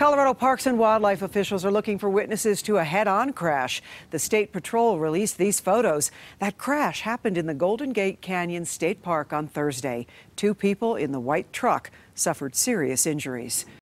Colorado Parks and Wildlife officials are looking for witnesses to a head on crash. The State Patrol released these photos. That crash happened in the Golden Gate Canyon State Park on Thursday. Two people in the white truck suffered serious injuries.